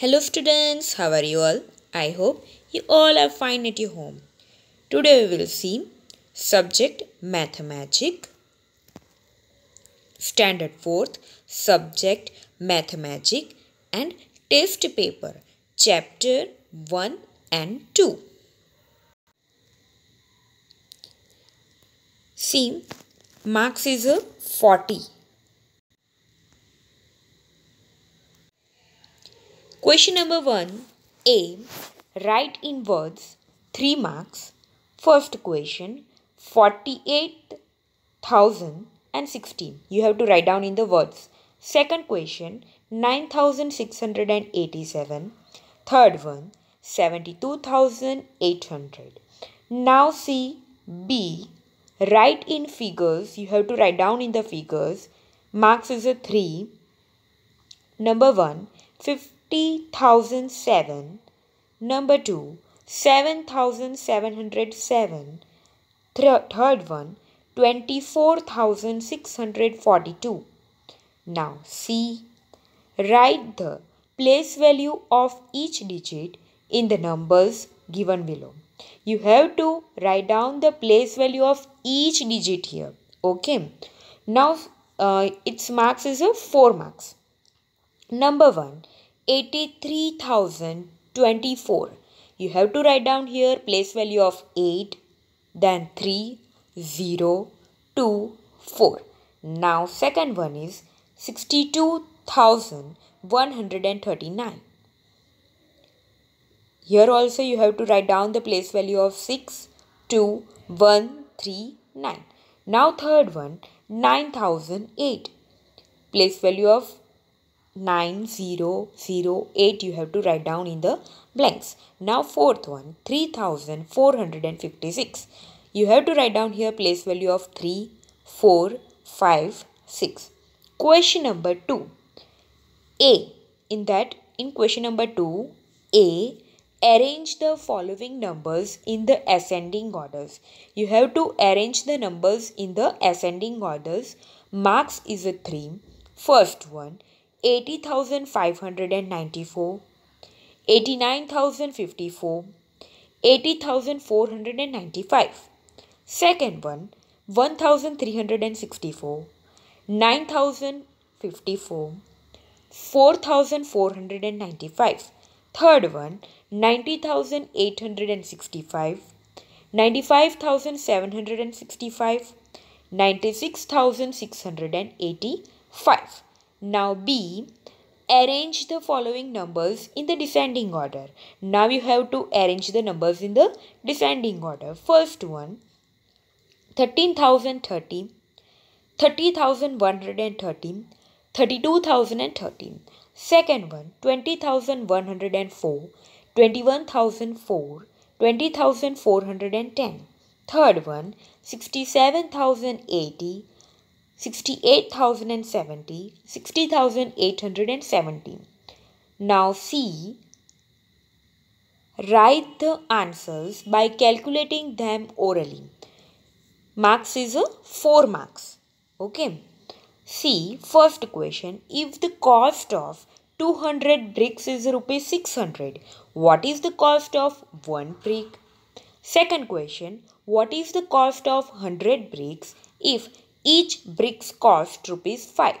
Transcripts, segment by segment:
Hello students, how are you all? I hope you all are fine at your home. Today we will see subject mathematic standard 4th subject mathematic and test paper chapter 1 and 2. See marks is a 40 Question number 1 A. Write in words 3 marks. First question 48,016. You have to write down in the words. Second question 9687. Third one 72,800. Now see B. Write in figures. You have to write down in the figures. Marks is a 3. Number 1 50 50,007. Number 2, 7,707. Third one, 24,642. Now see, write the place value of each digit in the numbers given below. You have to write down the place value of each digit here. Okay. Now uh, its marks is a 4 marks. Number 1. 83,024. You have to write down here place value of 8, then 3, 0, 2, 4. Now second one is 62,139. Here also you have to write down the place value of 6, 2, 1, 3, 9. Now third one 9008. Place value of 9008 you have to write down in the blanks. Now fourth one 3456. You have to write down here place value of 3, 4, 5, 6. Question number 2. A. In that in question number 2 A arrange the following numbers in the ascending orders. You have to arrange the numbers in the ascending orders. Marks is a 3. First one 80,594, 89,054, 80,495. Second one, 1,364, 9,054, 4,495. Third one, 90,865, 95,765, 96,685. Now B, arrange the following numbers in the descending order. Now you have to arrange the numbers in the descending order. First one, 13,030, 30,113, 32,013. Second one, 20,104, 21,004, 20,410. Third one, 67,080, 68,070, 60,870. Now see, write the answers by calculating them orally. Marks is a 4 marks. Okay. See, first question, if the cost of 200 bricks is rupees 600, what is the cost of 1 brick? Second question, what is the cost of 100 bricks if each bricks cost rupees 5.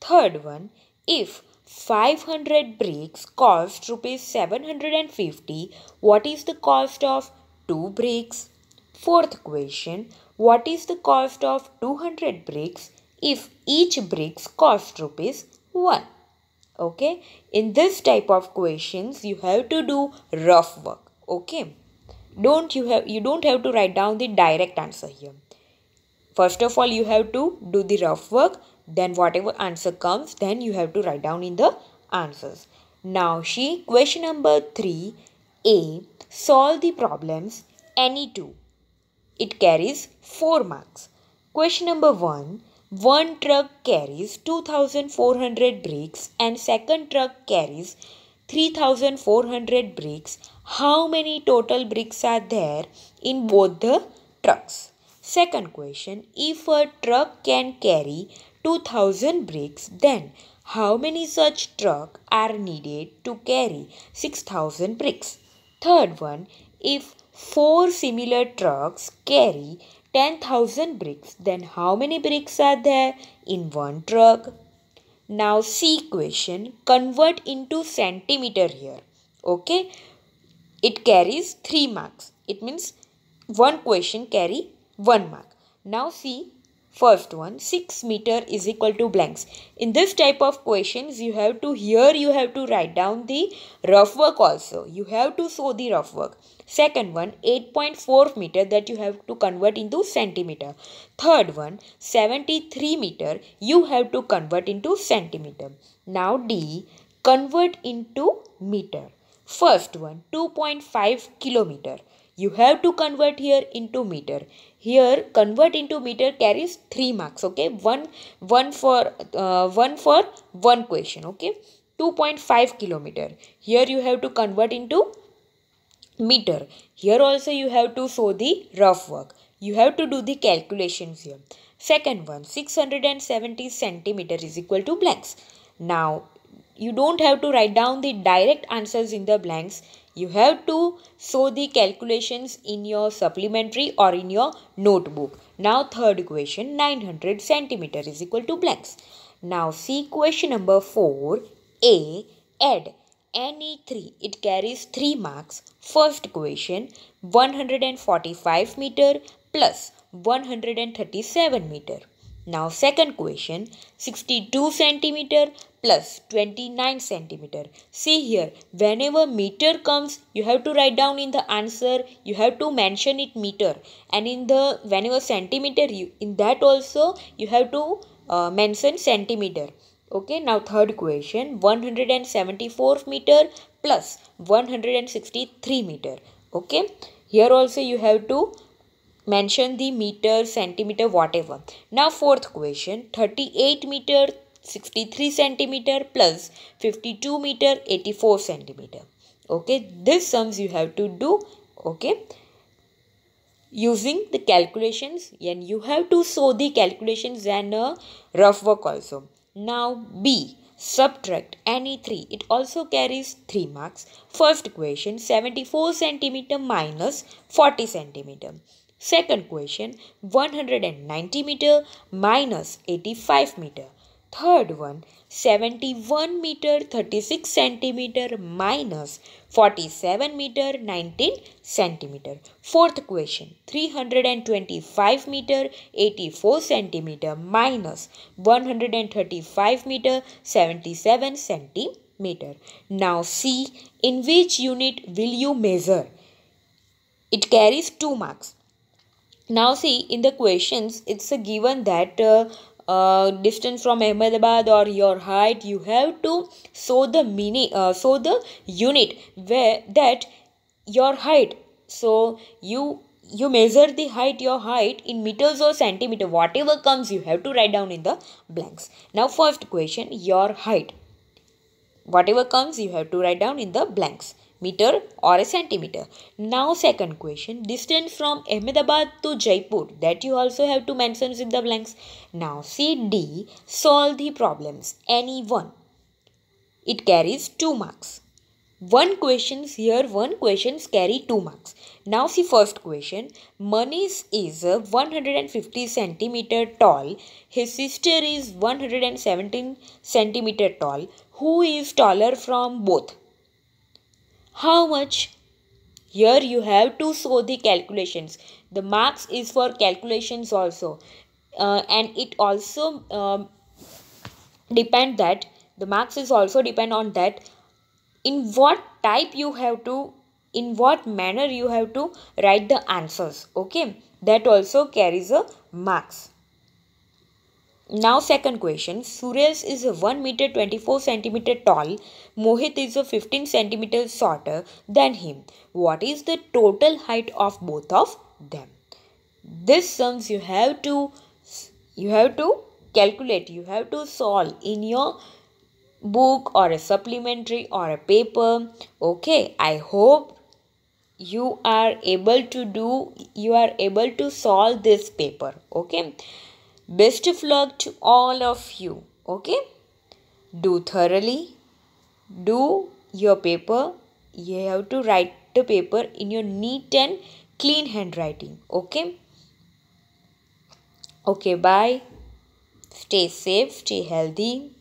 Third one, if 500 bricks cost rupees 750, what is the cost of 2 bricks? Fourth question, what is the cost of 200 bricks if each bricks cost rupees 1? Okay, in this type of questions you have to do rough work. Okay, don't you have you don't have to write down the direct answer here First of all, you have to do the rough work. Then whatever answer comes, then you have to write down in the answers. Now, she question number 3 A. Solve the problems any two. It carries 4 marks. Question number 1. One truck carries 2400 bricks and second truck carries 3400 bricks. How many total bricks are there in both the trucks? Second question, if a truck can carry 2000 bricks, then How many such trucks are needed to carry 6000 bricks? Third one, if four similar trucks carry 10,000 bricks, then how many bricks are there in one truck? Now C question, convert into centimeter here. Okay, it carries 3 marks. It means one question carry 1 mark. Now see First one, 6 meter is equal to blanks. In this type of questions, you have to, here you have to write down the rough work also. You have to show the rough work. Second one, 8.4 meter that you have to convert into centimeter. Third one, 73 meter, you have to convert into centimeter. Now D, convert into meter. First one, 2.5 kilometer. You have to convert here into meter. Here convert into meter carries 3 marks okay? One one for uh, one for one question okay? 2.5 kilometer. Here you have to convert into meter. Here also you have to show the rough work. You have to do the calculations here. Second one 670 centimeter is equal to blanks. Now you don't have to write down the direct answers in the blanks you have to show the calculations in your supplementary or in your notebook. Now third question 900 centimeter is equal to blanks. Now see question number 4 A add any 3 it carries 3 marks. First question 145 meter plus 137 meter. Now second question 62 centimeter plus 29 centimeter. See here whenever meter comes you have to write down in the answer you have to mention it meter and in the whenever centimeter you in that also you have to uh, mention centimeter. Okay now third question 174 meter plus 163 meter. Okay here also you have to mention the meter, centimeter, whatever. Now fourth question 38 meter 63 centimeter plus 52 meter 84 centimeter. Okay, this sums you have to do. Okay, using the calculations and you have to show the calculations and a rough work also. Now B subtract any 3 it also carries 3 marks first question 74 centimeter minus 40 centimeter Second question 190 meter minus 85 meter. Third one 71 meter 36 centimeter minus 47 meter 19 centimeter. Fourth question 325 meter 84 centimeter minus 135 meter 77 centimeter. Now see in which unit will you measure? It carries 2 marks now see in the questions it's a given that uh, uh, distance from Ahmedabad or your height you have to show the mini uh, show the unit where that your height. So you you measure the height your height in meters or centimeter. Whatever comes you have to write down in the blanks. Now first question your height. Whatever comes you have to write down in the blanks meter or a centimeter. Now second question distance from Ahmedabad to Jaipur that you also have to mention with the blanks. Now CD solve the problems any one. It carries 2 marks. One questions here, one questions carry 2 marks. Now see first question. Manish is 150 centimeter tall. His sister is 117 centimeter tall. Who is taller from both? How much here you have to show the calculations. The marks is for calculations also. Uh, and it also um, depend that. The marks is also depend on that. In what type you have to in what manner you have to write the answers. Okay? That also carries a marks now second question. Suresh is a 1 meter 24 centimeter tall. Mohit is a 15 centimeter shorter than him. What is the total height of both of them? This sums you have to you have to calculate. You have to solve in your book or a supplementary or a paper. Okay, I hope you are able to do you are able to solve this paper. Okay. Best of luck to all of you. Okay. do thoroughly do your paper you have to write the paper in your neat and clean handwriting okay okay bye stay safe stay healthy